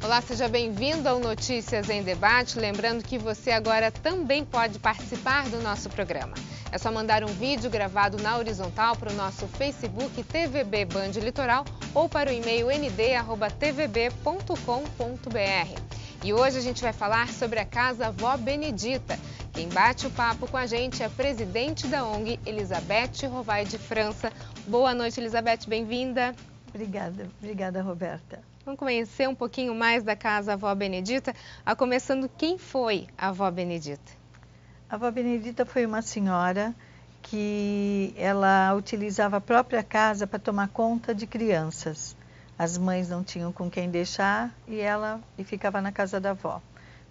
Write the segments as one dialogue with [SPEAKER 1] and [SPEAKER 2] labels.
[SPEAKER 1] Olá, seja bem-vindo ao Notícias em Debate. Lembrando que você agora também pode participar do nosso programa. É só mandar um vídeo gravado na horizontal para o nosso Facebook TVB Band Litoral ou para o e-mail nd@tvb.com.br. E hoje a gente vai falar sobre a Casa Vó Benedita. Quem bate o papo com a gente é a presidente da ONG, Elizabeth Rovai de França. Boa noite, Elizabeth, bem-vinda.
[SPEAKER 2] Obrigada, obrigada, Roberta.
[SPEAKER 1] Vamos conhecer um pouquinho mais da Casa Vó Benedita, a começando quem foi a Vó Benedita?
[SPEAKER 2] A Vó Benedita foi uma senhora que ela utilizava a própria casa para tomar conta de crianças as mães não tinham com quem deixar e ela e ficava na casa da avó.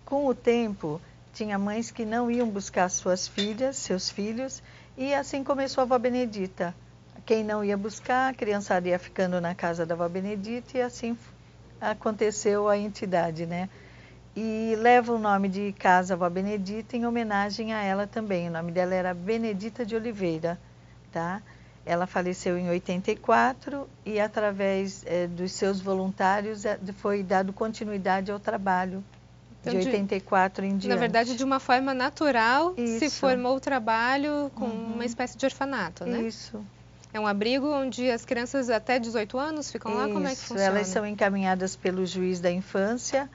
[SPEAKER 2] Com o tempo, tinha mães que não iam buscar suas filhas, seus filhos, e assim começou a avó Benedita. Quem não ia buscar, a criançada ia ficando na casa da avó Benedita e assim aconteceu a entidade, né? E leva o nome de Casa Avó Benedita em homenagem a ela também. O nome dela era Benedita de Oliveira, tá? Ela faleceu em 84 e, através é, dos seus voluntários, é, foi dado continuidade ao trabalho então, de 84 em diante.
[SPEAKER 1] Na verdade, de uma forma natural, Isso. se formou o trabalho com uhum. uma espécie de orfanato, né?
[SPEAKER 2] Isso.
[SPEAKER 1] É um abrigo onde as crianças até 18 anos ficam
[SPEAKER 2] Isso.
[SPEAKER 1] lá? Como é que funciona?
[SPEAKER 2] Elas são encaminhadas pelo juiz da infância,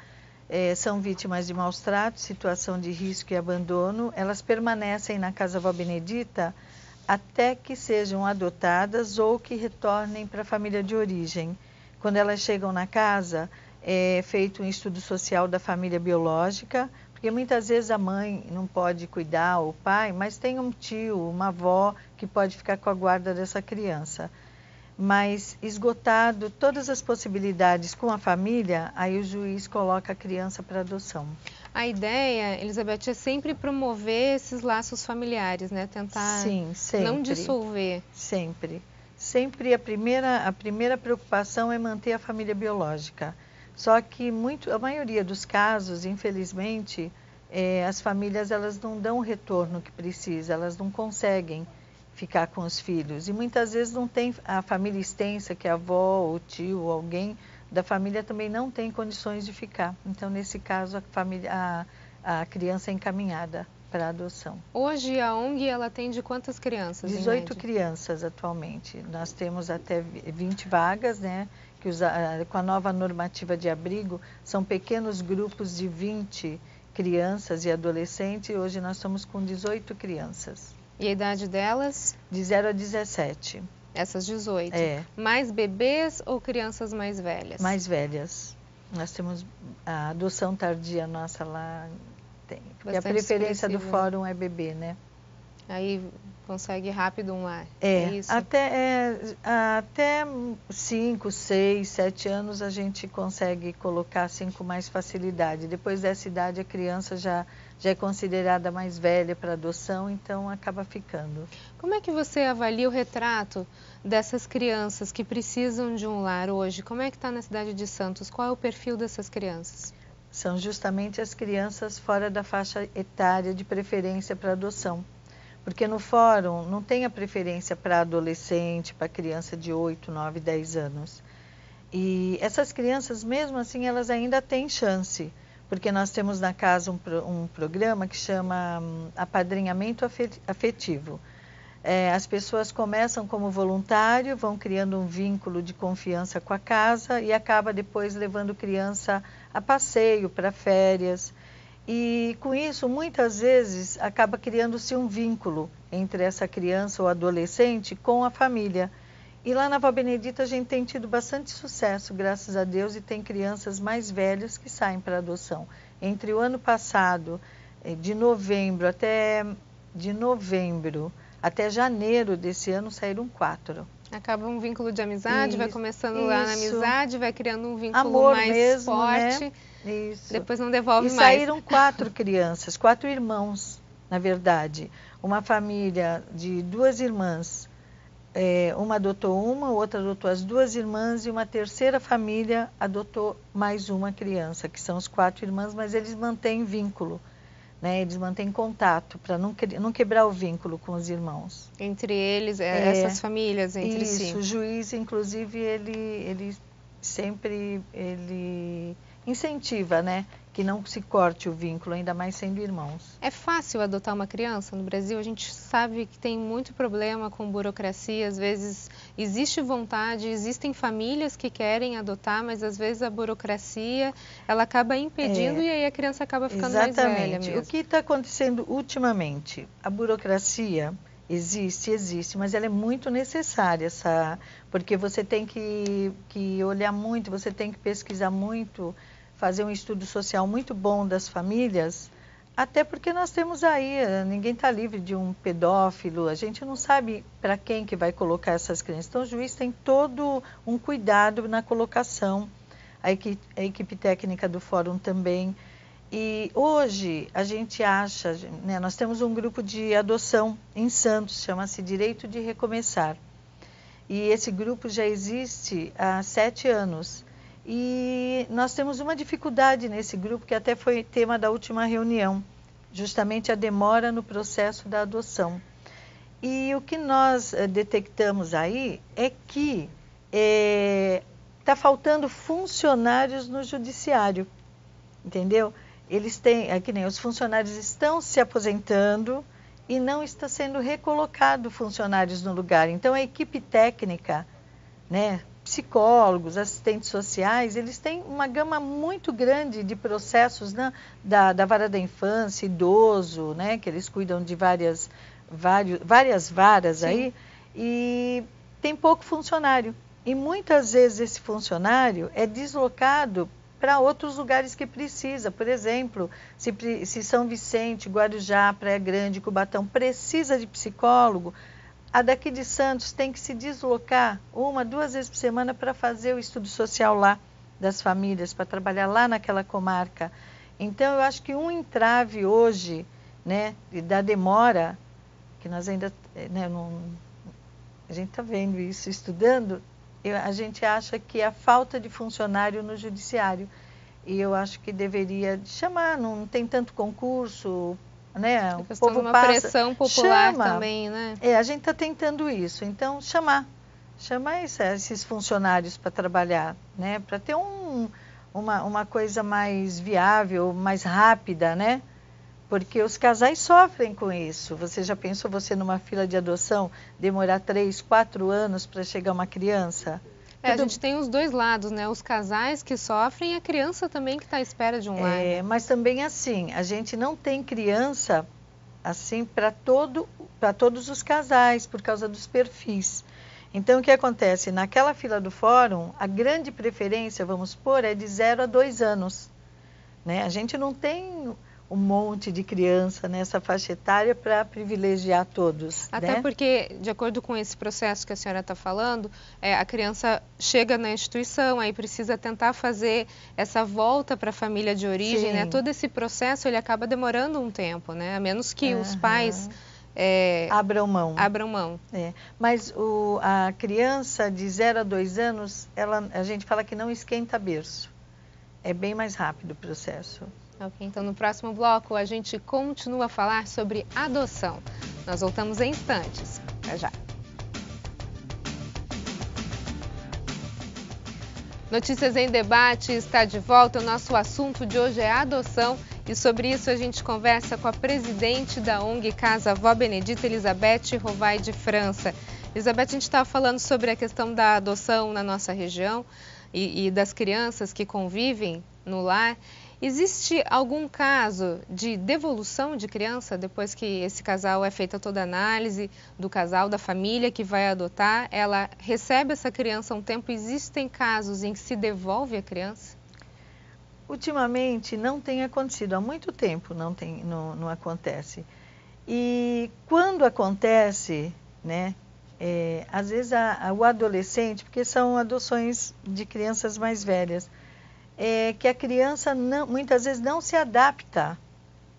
[SPEAKER 2] é, são vítimas de maus tratos, situação de risco e abandono. Elas permanecem na Casa Vó Benedita até que sejam adotadas ou que retornem para a família de origem. Quando elas chegam na casa, é feito um estudo social da família biológica, porque muitas vezes a mãe não pode cuidar, ou o pai, mas tem um tio, uma avó que pode ficar com a guarda dessa criança. Mas esgotado todas as possibilidades com a família, aí o juiz coloca a criança para adoção.
[SPEAKER 1] A ideia, Elizabeth, é sempre promover esses laços familiares, né? Tentar
[SPEAKER 2] Sim, sempre,
[SPEAKER 1] não dissolver.
[SPEAKER 2] Sempre. Sempre a primeira, a primeira preocupação é manter a família biológica. Só que muito, a maioria dos casos, infelizmente, é, as famílias elas não dão o retorno que precisa, elas não conseguem ficar com os filhos. E muitas vezes não tem a família extensa, que é a avó, o tio, alguém da família também não tem condições de ficar. Então, nesse caso, a, família, a, a criança é encaminhada para adoção.
[SPEAKER 1] Hoje a ONG ela atende quantas crianças?
[SPEAKER 2] 18 crianças atualmente. Nós temos até 20 vagas, né? Que usa, com a nova normativa de abrigo, são pequenos grupos de 20 crianças e adolescentes. Hoje nós estamos com 18 crianças.
[SPEAKER 1] E a idade delas?
[SPEAKER 2] De 0 a 17.
[SPEAKER 1] Essas 18.
[SPEAKER 2] É.
[SPEAKER 1] Mais bebês ou crianças mais velhas?
[SPEAKER 2] Mais velhas. Nós temos a adoção tardia nossa lá tem. Porque Bastante a preferência do fórum é bebê, né?
[SPEAKER 1] Aí consegue rápido um lar.
[SPEAKER 2] É,
[SPEAKER 1] é
[SPEAKER 2] até, é, até 5, 6, 7 anos a gente consegue colocar assim com mais facilidade. Depois dessa idade a criança já já é considerada mais velha para adoção, então acaba ficando.
[SPEAKER 1] Como é que você avalia o retrato dessas crianças que precisam de um lar hoje? Como é que está na cidade de Santos? Qual é o perfil dessas crianças?
[SPEAKER 2] São justamente as crianças fora da faixa etária de preferência para adoção. Porque no fórum não tem a preferência para adolescente, para criança de 8, 9, 10 anos. E essas crianças, mesmo assim, elas ainda têm chance porque nós temos na casa um, um programa que chama um, apadrinhamento afetivo. É, as pessoas começam como voluntário, vão criando um vínculo de confiança com a casa e acaba depois levando criança a passeio, para férias. E com isso, muitas vezes, acaba criando-se um vínculo entre essa criança ou adolescente com a família. E lá na Vó Benedita a gente tem tido bastante sucesso, graças a Deus, e tem crianças mais velhas que saem para adoção. Entre o ano passado, eh, de novembro até de novembro até janeiro desse ano saíram quatro.
[SPEAKER 1] Acaba um vínculo de amizade, isso, vai começando isso. lá na amizade, vai criando um vínculo
[SPEAKER 2] Amor
[SPEAKER 1] mais
[SPEAKER 2] mesmo,
[SPEAKER 1] forte.
[SPEAKER 2] Né? Isso.
[SPEAKER 1] Depois não devolve
[SPEAKER 2] e
[SPEAKER 1] mais.
[SPEAKER 2] saíram quatro crianças, quatro irmãos, na verdade. Uma família de duas irmãs é, uma adotou uma, outra adotou as duas irmãs e uma terceira família adotou mais uma criança, que são os quatro irmãs, mas eles mantêm vínculo, né? Eles mantêm contato para não, não quebrar o vínculo com os irmãos.
[SPEAKER 1] Entre eles, é, é, essas famílias entre
[SPEAKER 2] isso,
[SPEAKER 1] si.
[SPEAKER 2] o juiz, inclusive, ele, ele sempre ele incentiva, né? Que não se corte o vínculo, ainda mais sendo irmãos.
[SPEAKER 1] É fácil adotar uma criança no Brasil? A gente sabe que tem muito problema com burocracia, às vezes existe vontade, existem famílias que querem adotar, mas às vezes a burocracia ela acaba impedindo é, e aí a criança acaba ficando
[SPEAKER 2] exatamente.
[SPEAKER 1] mais velha mesmo.
[SPEAKER 2] O que está acontecendo ultimamente? A burocracia Existe, existe, mas ela é muito necessária, essa, porque você tem que, que olhar muito, você tem que pesquisar muito, fazer um estudo social muito bom das famílias, até porque nós temos aí, eh, ninguém está livre de um pedófilo, a gente não sabe para quem que vai colocar essas crianças. Então o juiz tem todo um cuidado na colocação, a equipe, a equipe técnica do fórum também. E hoje a gente acha, né, nós temos um grupo de adoção em Santos, chama-se Direito de Recomeçar. E esse grupo já existe há sete anos. E nós temos uma dificuldade nesse grupo, que até foi tema da última reunião, justamente a demora no processo da adoção. E o que nós eh, detectamos aí é que está eh, é, faltando funcionários no judiciário, entendeu? eles têm, é que nem os funcionários estão se aposentando e não está sendo recolocado funcionários no lugar. Então a equipe técnica, né, psicólogos, assistentes sociais, eles têm uma gama muito grande de processos né, da, da vara da infância, idoso, né, que eles cuidam de várias, vários, várias varas Sim. aí, e tem pouco funcionário. E muitas vezes esse funcionário é deslocado para outros lugares que precisa. Por exemplo, se, se São Vicente, Guarujá, Praia Grande, Cubatão precisa de psicólogo, a daqui de Santos tem que se deslocar uma, duas vezes por semana para fazer o estudo social lá das famílias, para trabalhar lá naquela comarca. Então, eu acho que um entrave hoje, né, da demora, que nós ainda, né, não, a gente está vendo isso, estudando, eu, a gente acha que é a falta de funcionário no judiciário. E eu acho que deveria chamar, não tem tanto concurso, né?
[SPEAKER 1] O povo uma passa, pressão popular
[SPEAKER 2] chama.
[SPEAKER 1] também, né?
[SPEAKER 2] É, a gente está tentando isso. Então, chamar. Chamar esses funcionários para trabalhar, né? Para ter um, uma, uma coisa mais viável, mais rápida, né? porque os casais sofrem com isso. Você já pensou você numa fila de adoção demorar três, quatro anos para chegar uma criança?
[SPEAKER 1] É. A gente tem os dois lados, né? Os casais que sofrem e a criança também que está à espera de um lar.
[SPEAKER 2] É, mas também assim, a gente não tem criança assim para todo, para todos os casais por causa dos perfis. Então o que acontece? Naquela fila do fórum, a grande preferência, vamos pôr, é de zero a dois anos. Né? A gente não tem um monte de criança nessa faixa etária para privilegiar todos.
[SPEAKER 1] Até
[SPEAKER 2] né?
[SPEAKER 1] porque, de acordo com esse processo que a senhora está falando, é, a criança chega na instituição, aí precisa tentar fazer essa volta para a família de origem, né? Todo esse processo ele acaba demorando um tempo, né? A menos que uhum. os pais
[SPEAKER 2] é, abram mão.
[SPEAKER 1] Abram mão.
[SPEAKER 2] É. Mas o, a criança de 0 a 2 anos, ela, a gente fala que não esquenta berço. É bem mais rápido o processo.
[SPEAKER 1] Ok, então no próximo bloco a gente continua a falar sobre adoção. Nós voltamos em instantes. Até já. Notícias em Debate está de volta. O nosso assunto de hoje é adoção e sobre isso a gente conversa com a presidente da ONG Casa Vó Benedita, Elizabeth Rovai de França. Elizabeth, a gente estava falando sobre a questão da adoção na nossa região e, e das crianças que convivem no lar. Existe algum caso de devolução de criança depois que esse casal é feita toda a análise do casal, da família que vai adotar? Ela recebe essa criança um tempo? Existem casos em que se devolve a criança?
[SPEAKER 2] Ultimamente não tem acontecido, há muito tempo não, tem, não, não acontece. E quando acontece, né, é, às vezes a, a, o adolescente, porque são adoções de crianças mais velhas, é que a criança não, muitas vezes não se adapta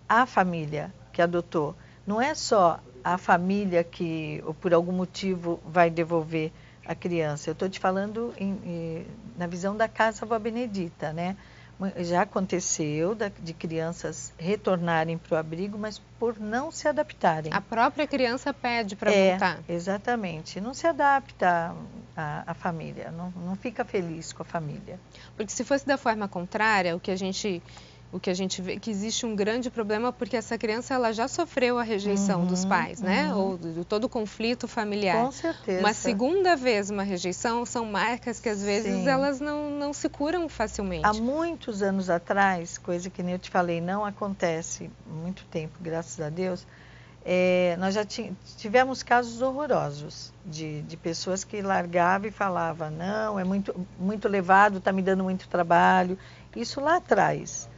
[SPEAKER 2] à família que adotou. Não é só a família que, ou por algum motivo, vai devolver a criança. Eu estou te falando em, em, na visão da Casa Vó Benedita, né? Já aconteceu de crianças retornarem para o abrigo, mas por não se adaptarem.
[SPEAKER 1] A própria criança pede para é, voltar.
[SPEAKER 2] Exatamente. Não se adapta à, à família, não, não fica feliz com a família.
[SPEAKER 1] Porque se fosse da forma contrária, o que a gente o que a gente vê que existe um grande problema porque essa criança ela já sofreu a rejeição uhum, dos pais, né? Ou de todo o conflito familiar.
[SPEAKER 2] Com certeza.
[SPEAKER 1] Uma segunda vez uma rejeição são marcas que às vezes Sim. elas não, não se curam facilmente.
[SPEAKER 2] Há muitos anos atrás, coisa que nem eu te falei, não acontece muito tempo, graças a Deus. É, nós já tivemos casos horrorosos de, de pessoas que largavam e falavam não, é muito, muito levado, está me dando muito trabalho. Isso lá atrás.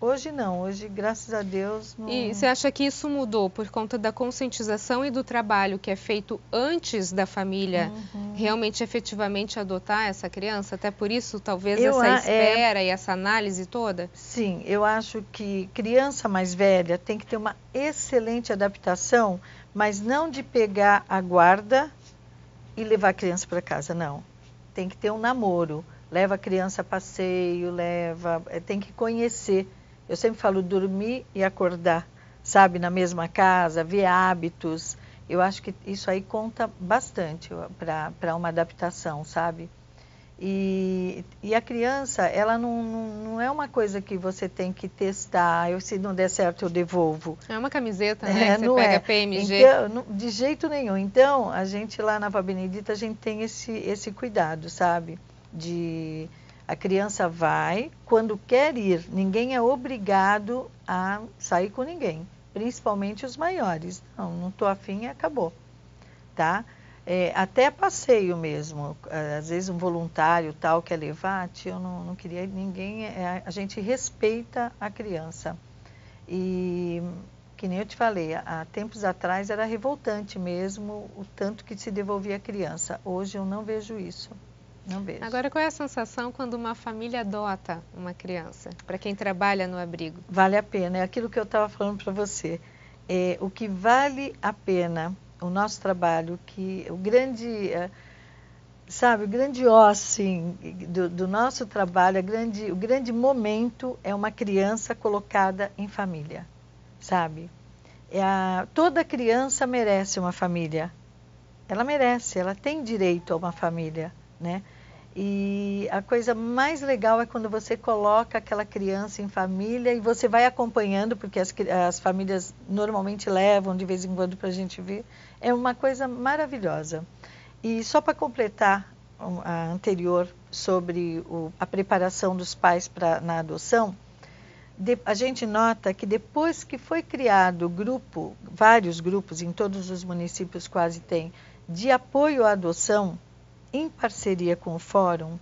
[SPEAKER 2] Hoje não, hoje, graças a Deus. Não...
[SPEAKER 1] E você acha que isso mudou por conta da conscientização e do trabalho que é feito antes da família uhum. realmente efetivamente adotar essa criança? Até por isso, talvez, eu, essa espera é... e essa análise toda?
[SPEAKER 2] Sim, eu acho que criança mais velha tem que ter uma excelente adaptação, mas não de pegar a guarda e levar a criança para casa, não. Tem que ter um namoro. Leva a criança a passeio, leva, eh, tem que conhecer eu sempre falo dormir e acordar, sabe, na mesma casa, ver hábitos. Eu acho que isso aí conta bastante para uma adaptação, sabe? E, e a criança, ela não, não, não, é uma coisa que você tem que testar. Eu, se não der certo, eu devolvo.
[SPEAKER 1] É uma camiseta, né? É,
[SPEAKER 2] que não
[SPEAKER 1] você pega
[SPEAKER 2] é.
[SPEAKER 1] PMG.
[SPEAKER 2] Então, de jeito nenhum. Então, a gente lá na Benedita, a gente tem esse, esse cuidado, sabe? De a criança vai quando quer ir. Ninguém é obrigado a sair com ninguém, principalmente os maiores. Não, não estou afim e acabou, tá? É, até passeio mesmo, às vezes um voluntário tal quer levar, eu não, não queria ninguém, é, a gente respeita a criança. E que nem eu te falei, há tempos atrás era revoltante mesmo o tanto que se devolvia a criança. Hoje eu não vejo isso. Não vejo.
[SPEAKER 1] Agora, qual é a sensação quando uma família adota uma criança, para quem trabalha no abrigo?
[SPEAKER 2] Vale a pena, é aquilo que eu estava falando para você. É, o que vale a pena, o nosso trabalho, que o grande, é, sabe, o grande ó, assim, do, do nosso trabalho, grande, o grande momento é uma criança colocada em família, sabe? É a, toda criança merece uma família. Ela merece, ela tem direito a uma família, né? E a coisa mais legal é quando você coloca aquela criança em família e você vai acompanhando, porque as, as famílias normalmente levam de vez em quando para a gente ver. É uma coisa maravilhosa. E só para completar a anterior sobre o, a preparação dos pais pra, na adoção, de, a gente nota que depois que foi criado grupo, vários grupos, em todos os municípios quase tem, de apoio à adoção, em parceria com o fórum,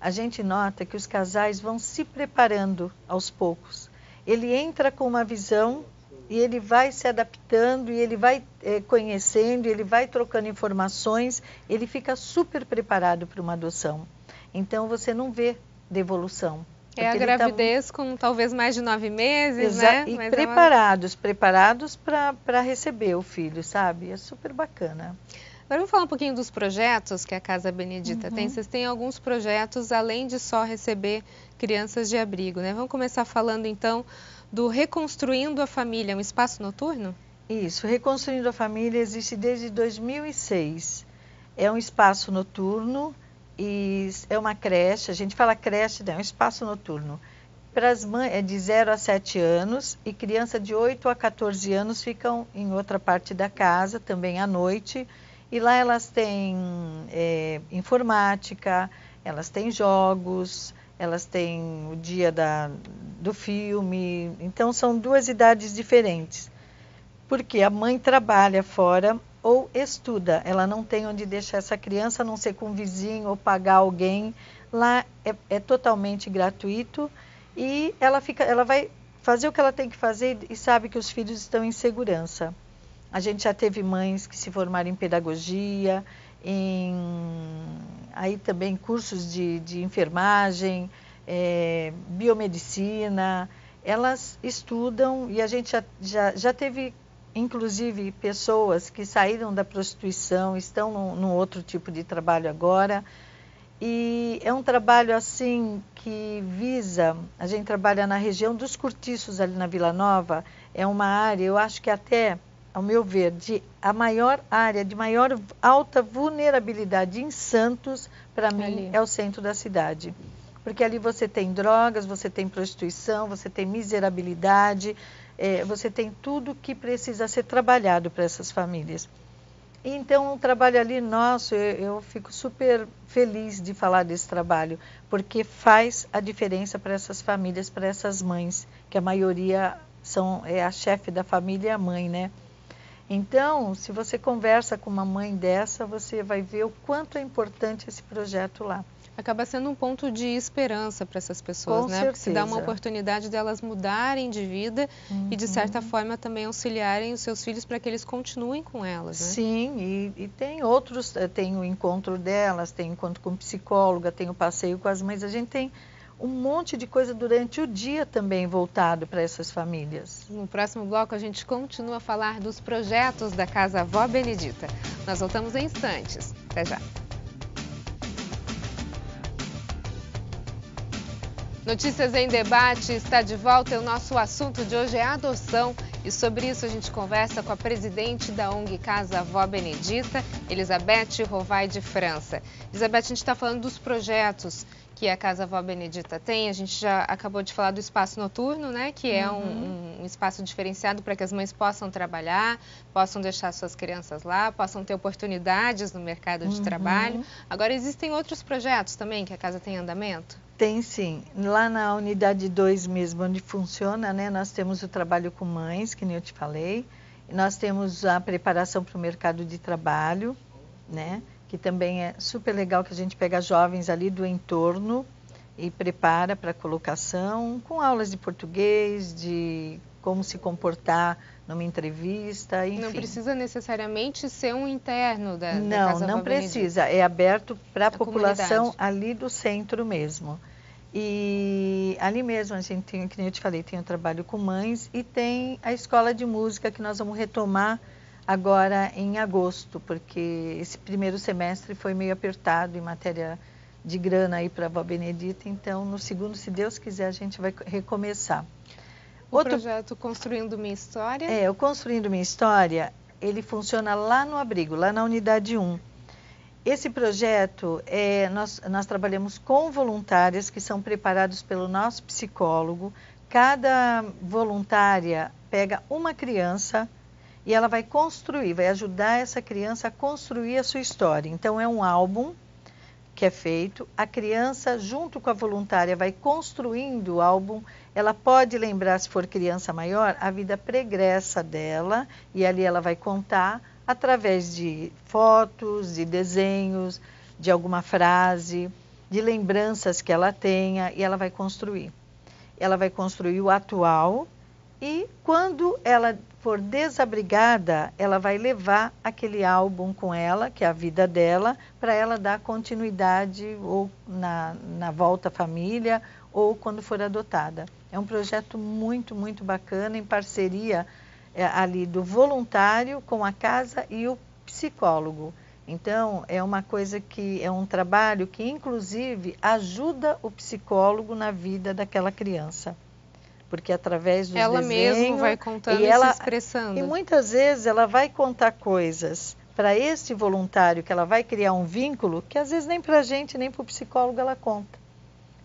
[SPEAKER 2] a gente nota que os casais vão se preparando aos poucos. Ele entra com uma visão e ele vai se adaptando e ele vai é, conhecendo, ele vai trocando informações, ele fica super preparado para uma adoção. Então você não vê devolução.
[SPEAKER 1] É a tá gravidez tá... com talvez mais de nove meses, Exa né?
[SPEAKER 2] E Mas preparados, é uma... preparados para receber o filho, sabe? É super bacana.
[SPEAKER 1] Agora vamos falar um pouquinho dos projetos que a Casa Benedita uhum. tem. Vocês têm alguns projetos além de só receber crianças de abrigo, né? Vamos começar falando então do Reconstruindo a Família, um espaço noturno?
[SPEAKER 2] Isso, Reconstruindo a Família existe desde 2006. É um espaço noturno e é uma creche, a gente fala creche, não, é um espaço noturno. Para as mães é de 0 a 7 anos e criança de 8 a 14 anos ficam em outra parte da casa, também à noite e lá elas têm é, informática, elas têm jogos, elas têm o dia da, do filme. Então são duas idades diferentes. Porque a mãe trabalha fora ou estuda, ela não tem onde deixar essa criança, a não ser com um vizinho ou pagar alguém. Lá é, é totalmente gratuito e ela fica, ela vai fazer o que ela tem que fazer e sabe que os filhos estão em segurança. A gente já teve mães que se formaram em pedagogia, em aí também cursos de, de enfermagem, é, biomedicina. Elas estudam e a gente já, já, já teve, inclusive, pessoas que saíram da prostituição, estão num, outro tipo de trabalho agora. E é um trabalho assim que visa, a gente trabalha na região dos cortiços ali na Vila Nova, é uma área, eu acho que até, ao meu ver, de a maior área de maior alta vulnerabilidade em Santos, para mim ali. é o centro da cidade. Porque ali você tem drogas, você tem prostituição, você tem miserabilidade, é, você tem tudo que precisa ser trabalhado para essas famílias. Então, o trabalho ali nosso, eu, eu, fico super feliz de falar desse trabalho, porque faz a diferença para essas famílias, para essas mães, que a maioria são é a chefe da família e a mãe, né? Então, se você conversa com uma mãe dessa, você vai ver o quanto é importante esse projeto lá
[SPEAKER 1] acaba sendo um ponto de esperança para essas pessoas,
[SPEAKER 2] Com
[SPEAKER 1] né?
[SPEAKER 2] Certeza.
[SPEAKER 1] Porque se dá uma oportunidade delas mudarem de vida uhum. e de certa uhum. forma também auxiliarem os seus filhos para que eles continuem com elas. Né?
[SPEAKER 2] Sim, e, e, tem outros, eh, tem o encontro delas, tem o encontro com psicóloga, tem o passeio com as mães, a gente tem um monte de coisa durante o dia também voltado para essas famílias.
[SPEAKER 1] No próximo bloco a gente continua a falar dos projetos da Casa Avó Benedita. Nós voltamos em instantes. Até já. Notícias em debate está de volta o nosso assunto de hoje é adoção. E sobre isso a gente conversa com a presidente da ONG Casa Avó Benedita, Elizabeth Rovai de França. Elizabeth, a gente está falando dos projetos que a Casa Avó Benedita tem. A gente já acabou de falar do espaço noturno, né? Que é uhum. um, um, espaço diferenciado para que as mães possam trabalhar, possam deixar suas crianças lá, possam ter oportunidades no mercado de uhum. trabalho. Agora, existem outros projetos também que a casa tem em andamento?
[SPEAKER 2] Tem sim. Lá na unidade 2 mesmo, onde funciona, né, nós temos o trabalho com mães, que nem eu te falei. Nós temos a preparação para o mercado de trabalho, né, que também é super legal que a gente pega jovens ali do entorno e prepara para colocação, com aulas de português, de como se comportar numa entrevista, enfim.
[SPEAKER 1] Não precisa necessariamente ser um interno da,
[SPEAKER 2] não,
[SPEAKER 1] da Casa
[SPEAKER 2] Não, não precisa. É aberto para a população comunidade. ali do centro mesmo. E ali mesmo a gente tem, que nem eu te falei, tem o trabalho com mães e tem a escola de música que nós vamos retomar agora em agosto, porque esse primeiro semestre foi meio apertado em matéria de grana aí para a Benedita, então no segundo, se Deus quiser, a gente vai recomeçar.
[SPEAKER 1] O Outro... projeto Construindo Minha História?
[SPEAKER 2] É, o Construindo Minha História, ele funciona lá no abrigo, lá na unidade 1. Esse projeto, é, nós, nós trabalhamos com voluntárias que são preparados pelo nosso psicólogo. Cada voluntária pega uma criança e ela vai construir, vai ajudar essa criança a construir a sua história. Então, é um álbum que é feito, a criança, junto com a voluntária, vai construindo o álbum. Ela pode lembrar, se for criança maior, a vida pregressa dela, e ali ela vai contar através de fotos, de desenhos, de alguma frase, de lembranças que ela tenha, e ela vai construir. Ela vai construir o atual, e quando ela for desabrigada, ela vai levar aquele álbum com ela, que é a vida dela, para ela dar continuidade ou na, na volta à família ou quando for adotada. É um projeto muito, muito bacana, em parceria é, ali do voluntário com a casa e o psicólogo. Então, é uma coisa que é um trabalho que, inclusive, ajuda o psicólogo na vida daquela criança porque através do
[SPEAKER 1] ela
[SPEAKER 2] desenho...
[SPEAKER 1] mesma vai contando
[SPEAKER 2] e, ela,
[SPEAKER 1] se expressando.
[SPEAKER 2] E muitas vezes ela vai contar coisas para esse voluntário, que ela vai criar um vínculo, que às vezes nem para a gente, nem para o psicólogo ela conta.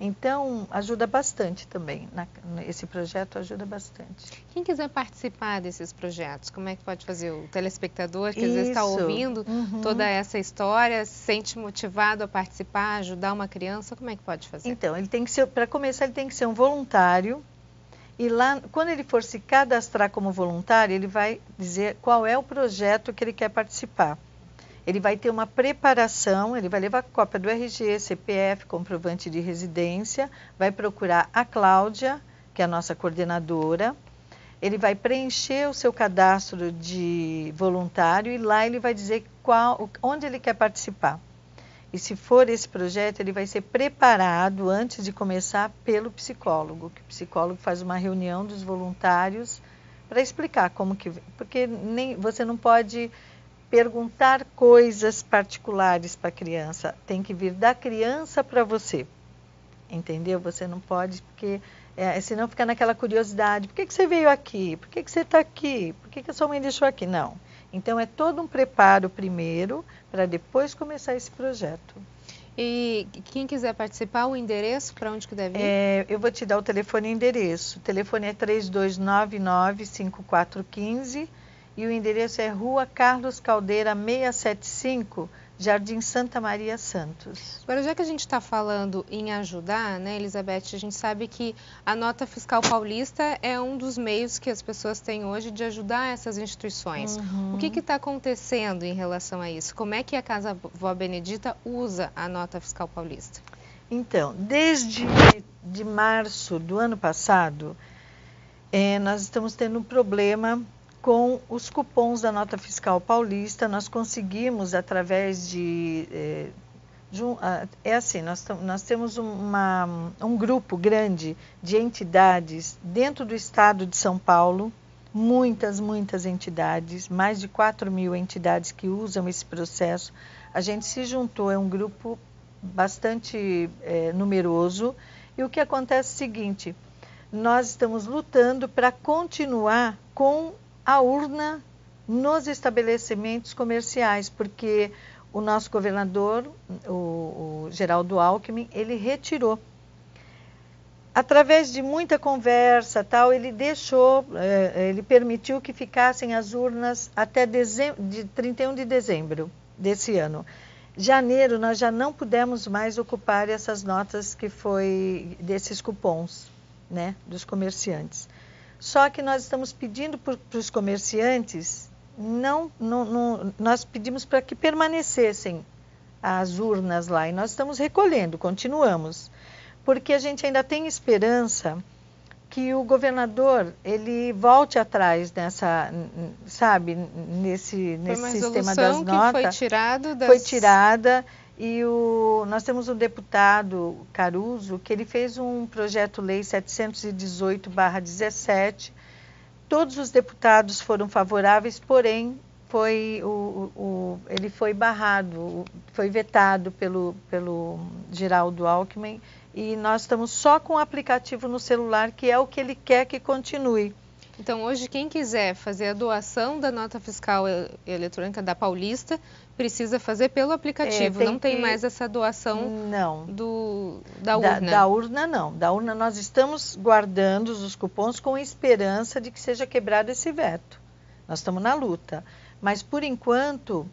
[SPEAKER 2] Então, ajuda bastante também. Na, esse projeto ajuda bastante.
[SPEAKER 1] Quem quiser participar desses projetos, como é que pode fazer? O telespectador que às vezes está ouvindo uhum. toda essa história, se sente motivado a participar, ajudar uma criança, como é que pode fazer?
[SPEAKER 2] Então, ele tem que ser, para começar, ele tem que ser um voluntário e lá, quando ele for se cadastrar como voluntário, ele vai dizer qual é o projeto que ele quer participar. Ele vai ter uma preparação, ele vai levar cópia do RG, CPF, comprovante de residência, vai procurar a Cláudia, que é a nossa coordenadora. Ele vai preencher o seu cadastro de voluntário e lá ele vai dizer qual, onde ele quer participar. E se for esse projeto, ele vai ser preparado antes de começar pelo psicólogo, que o psicólogo faz uma reunião dos voluntários para explicar como que, porque nem você não pode perguntar coisas particulares para a criança. Tem que vir da criança para você. Entendeu? Você não pode, porque é, senão fica naquela curiosidade. Por que, que você veio aqui? Por que, que você está aqui? Por que, que a sua mãe deixou aqui? Não. Então é todo um preparo primeiro para depois começar esse projeto.
[SPEAKER 1] E quem quiser participar, o endereço para onde que deve ir?
[SPEAKER 2] É, eu vou te dar o telefone e endereço. O telefone é 3299-5415 e o endereço é Rua Carlos Caldeira 675, Jardim Santa Maria Santos.
[SPEAKER 1] Agora, já que a gente está falando em ajudar, né, Elizabeth, a gente sabe que a nota fiscal paulista é um dos meios que as pessoas têm hoje de ajudar essas instituições. Uhum. O que está acontecendo em relação a isso? Como é que a Casa Vó Benedita usa a nota fiscal paulista?
[SPEAKER 2] Então, desde de março do ano passado, é, nós estamos tendo um problema com os cupons da nota fiscal paulista, nós conseguimos, através de. É, de um, é assim, nós, nós temos uma, um grupo grande de entidades dentro do estado de São Paulo, muitas, muitas entidades, mais de 4 mil entidades que usam esse processo. A gente se juntou, é um grupo bastante é, numeroso, e o que acontece é o seguinte: nós estamos lutando para continuar com a urna nos estabelecimentos comerciais, porque o nosso governador, o, o Geraldo Alckmin, ele retirou. Através de muita conversa, tal, ele deixou, eh, ele permitiu que ficassem as urnas até dezembro, de 31 de dezembro desse ano. Janeiro nós já não pudemos mais ocupar essas notas que foi desses cupons, né, dos comerciantes. Só que nós estamos pedindo para os comerciantes, não, não, não nós pedimos para que permanecessem as urnas lá e nós estamos recolhendo, continuamos, porque a gente ainda tem esperança que o governador ele volte atrás nessa, sabe, nesse, nesse sistema das notas.
[SPEAKER 1] Foi tirado das...
[SPEAKER 2] Foi tirada e o, nós temos um deputado, Caruso, que ele fez um projeto-lei 718-17. Todos os deputados foram favoráveis, porém foi o, o, ele foi barrado, foi vetado pelo, pelo Geraldo Alckmin e nós estamos só com o aplicativo no celular, que é o que ele quer que continue.
[SPEAKER 1] Então, hoje, quem quiser fazer a doação da nota fiscal eletrônica da Paulista, precisa fazer pelo aplicativo. É, não tem que... mais essa doação
[SPEAKER 2] não.
[SPEAKER 1] Do, da urna.
[SPEAKER 2] Da, da, urna, não. Da urna, nós estamos guardando os cupons com esperança de que seja quebrado esse veto. Nós estamos na luta. Mas, por enquanto,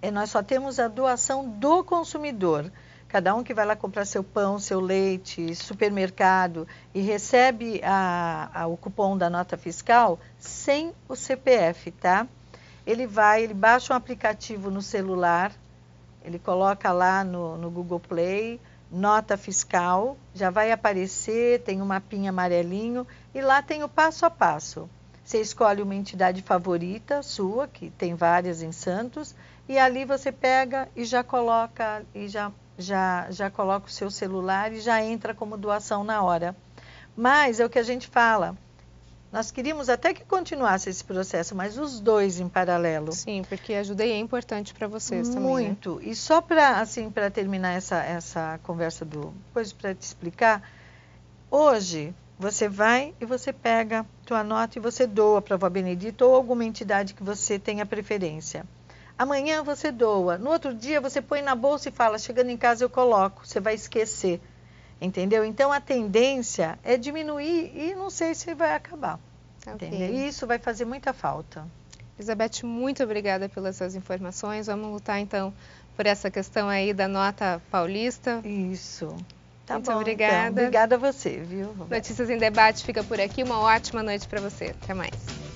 [SPEAKER 2] é, nós só temos a doação do consumidor. Cada um que vai lá comprar seu pão, seu leite, supermercado e recebe a, a, o cupom da nota fiscal sem o CPF, tá? Ele vai, ele baixa um aplicativo no celular, ele coloca lá no, no Google Play, nota fiscal, já vai aparecer, tem um mapinha amarelinho e lá tem o passo a passo. Você escolhe uma entidade favorita sua, que tem várias em Santos, e ali você pega e já coloca e já já, já coloca o seu celular e já entra como doação na hora. Mas é o que a gente fala. Nós queríamos até que continuasse esse processo, mas os dois em paralelo.
[SPEAKER 1] Sim, porque a ajuda é importante para vocês
[SPEAKER 2] Muito.
[SPEAKER 1] também.
[SPEAKER 2] Né? Muito. Né? E só para assim, para terminar essa, essa conversa do, depois para te explicar, hoje você vai e você pega tua nota e você doa para a Vó Benedita ou alguma entidade que você tenha preferência. Amanhã você doa. No outro dia você põe na bolsa e fala: chegando em casa eu coloco. Você vai esquecer. Entendeu? Então a tendência é diminuir e não sei se vai acabar. Okay. Entendeu? E isso vai fazer muita falta.
[SPEAKER 1] Elizabeth, muito obrigada pelas suas informações. Vamos lutar então por essa questão aí da nota paulista.
[SPEAKER 2] Isso. Tá
[SPEAKER 1] muito
[SPEAKER 2] bom,
[SPEAKER 1] obrigada.
[SPEAKER 2] Então. Obrigada a você, viu?
[SPEAKER 1] Notícias em Debate fica por aqui. Uma ótima noite para você. Até mais.